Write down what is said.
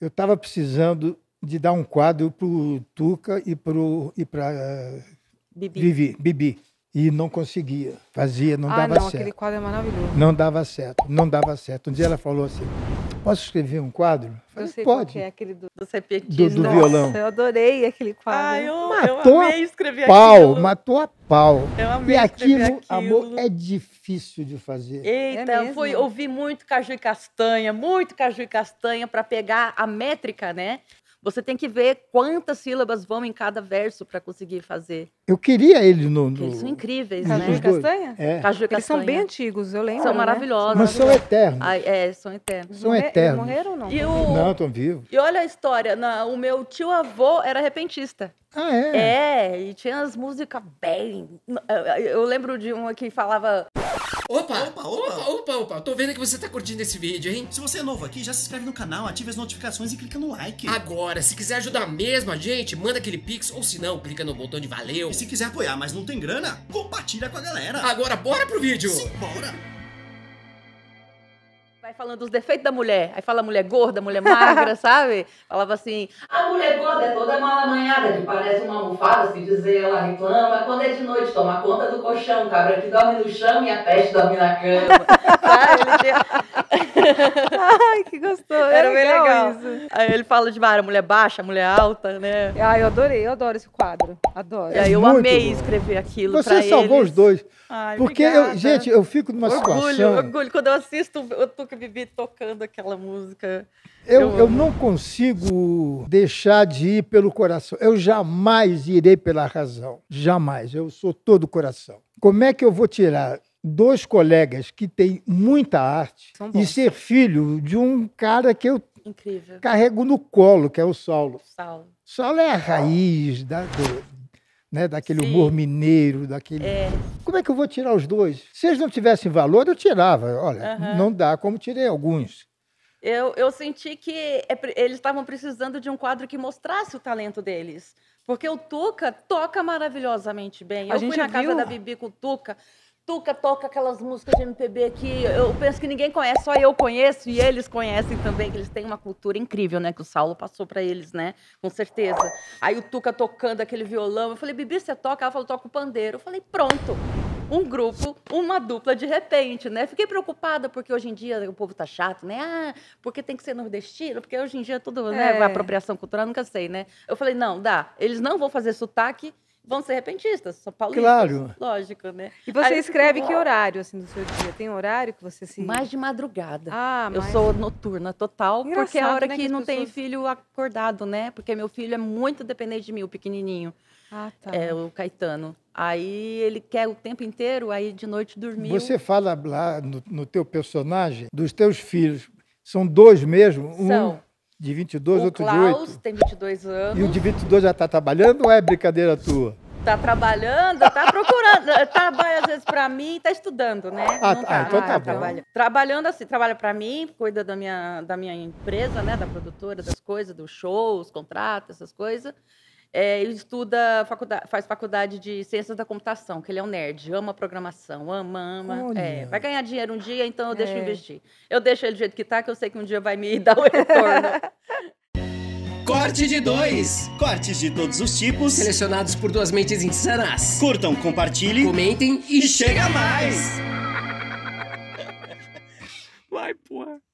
eu estava precisando de dar um quadro para o Tuca e para e para Bibi. Vivi, Bibi. E não conseguia, fazia, não ah, dava não, certo. aquele quadro é maravilhoso. Não dava certo, não dava certo. Um dia ela falou assim: Posso escrever um quadro? Eu sei qual Pode. que é aquele do... Dos Do, do Nossa, violão. Eu adorei aquele quadro. Ai, eu, Matou eu a amei escrever Pau, aquilo. matou a pau. Eu amei E escrever aquilo, amor, aquilo. é difícil de fazer. Eita, É eu fui ouvir muito caju e castanha, muito caju e castanha para pegar a métrica, né? Você tem que ver quantas sílabas vão em cada verso para conseguir fazer. Eu queria ele no. No eles são incríveis, Caju e né? dois. castanha? é. Caju e Eles são castanha. bem antigos, eu lembro. São né? maravilhosos. Mas são eternos. Ai, é, são eternos. São Morre- eternos. Morreram ou não? E, o- Não, estão vivos. e olha a história, na- o meu tio avô era repentista. Ah, é? É, e tinha as músicas bem. Eu lembro de uma que falava. Opa, Opa, opa, opa. opa. Tô vendo que você tá curtindo esse vídeo, hein? Se você é novo aqui, já se inscreve no canal, ative as notificações e clica no like. Agora, se quiser ajudar mesmo a gente, manda aquele pix ou se não, clica no botão de valeu. E se quiser apoiar, mas não tem grana, compartilha com a galera. Agora bora pro vídeo. Simbora. Vai falando dos defeitos da mulher. Aí fala mulher gorda, mulher magra, sabe? Falava assim: a mulher gorda é toda malamanhada, que parece uma almofada, se dizer, ela reclama. Quando é de noite, toma conta do colchão, cabra que dorme no chão e a peste dorme na cama. Sabe? Ele tinha- Ai, que gostoso. Era é bem legal. isso. Aí ele fala de várias, mulher baixa, mulher alta, né? Ai, eu adorei, eu adoro esse quadro. Adoro. E aí eu muito amei bom. escrever aquilo Você pra salvou eles. os dois. Ai, Porque, eu, gente, eu fico numa orgulho, situação. orgulho. Quando eu assisto o Tuca Bibi tocando aquela música. Eu, Eu não consigo deixar de ir pelo coração. Eu jamais irei pela razão. Jamais. Eu sou todo coração. Como é que eu vou tirar dois colegas que têm muita arte e ser filho de um cara que eu Incrível. carrego no colo, que é o Saulo? Saulo. Saulo é a raiz da, do- né, daquele Sim. humor mineiro, daquele. É. Como é que eu vou tirar os dois? Se eles não tivessem valor, eu tirava. Olha, Aham. não dá, como tirei alguns. Eu, eu senti que é eles estavam precisando de um quadro que mostrasse o talento deles. Porque o Tuca toca maravilhosamente bem. A eu gente fui na casa viu- da Bibi com o Tuca. Tuca toca aquelas músicas de MPB que eu penso que ninguém conhece, só eu conheço e eles conhecem também, que eles têm uma cultura incrível, né? Que o Saulo passou para eles, né? Com certeza. Aí o Tuca tocando aquele violão. Eu falei, Bibi, você toca? Ela falou, toca o pandeiro. Eu falei, pronto. Um grupo, uma dupla de repente, né? Fiquei preocupada porque hoje em dia o povo tá chato, né? Ah, porque tem que ser nordestino, porque hoje em dia é tudo, né? É. Apropriação cultural, nunca sei, né? Eu falei, não, dá. Eles não vão fazer sotaque, vão ser repentistas, são paulistas. Claro. Lógico, né? E você Aí escreve que horário, assim, do seu dia? Tem horário que você se... Mais de madrugada. Ah, Eu mais- sou noturna total, porque é a Engraçado, hora né, que, que não tem pessoas- filho acordado, né? Porque meu filho é muito dependente de mim, o pequenininho, Ah, tá. é o Caetano. Aí ele quer o tempo inteiro, aí de noite dormiu. Você fala lá no, no teu personagem dos teus filhos. São dois mesmo? Um São. De 22, o outro de Klaus 8. tem 22 anos. E o de 22 já está trabalhando ou é brincadeira tua? Tá trabalhando, tá procurando, trabalha às vezes para mim, tá estudando, né? Ah, Não tá, então tá bom. trabalha. Trabalhando assim, trabalha para mim, cuida da minha, da minha empresa, né? Da produtora, das coisas, dos shows, contratos, essas coisas. É, ele estuda, faculdade, faz faculdade de ciências da computação, que ele é um nerd, ama programação, ama, ama. É, vai ganhar dinheiro um dia, então eu deixo É. investir. Eu deixo ele do jeito que tá, que eu sei que um dia vai me dar o retorno. Corte de dois. Cortes de todos os tipos. Selecionados por duas mentes insanas. Curtam, compartilhem. Comentem e, E chega mais! Vai, porra.